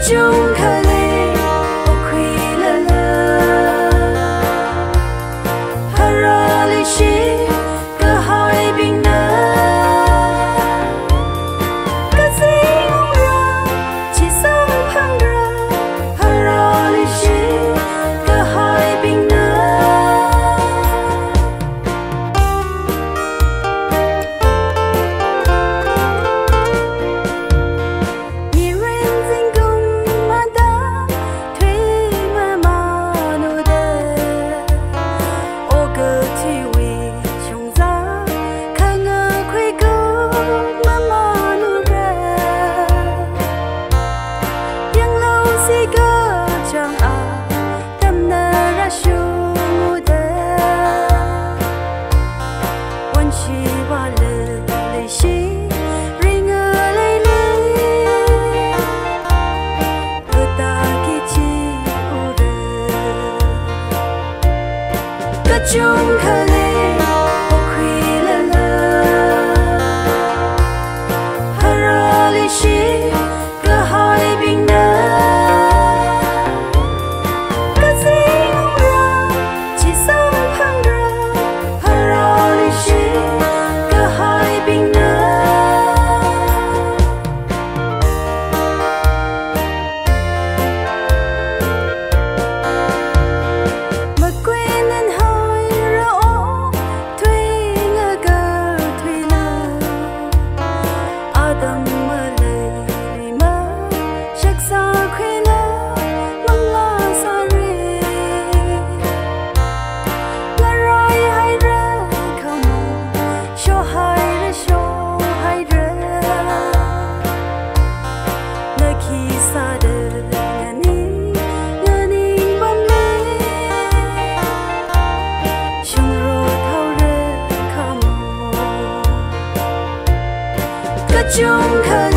就看 ka 终可。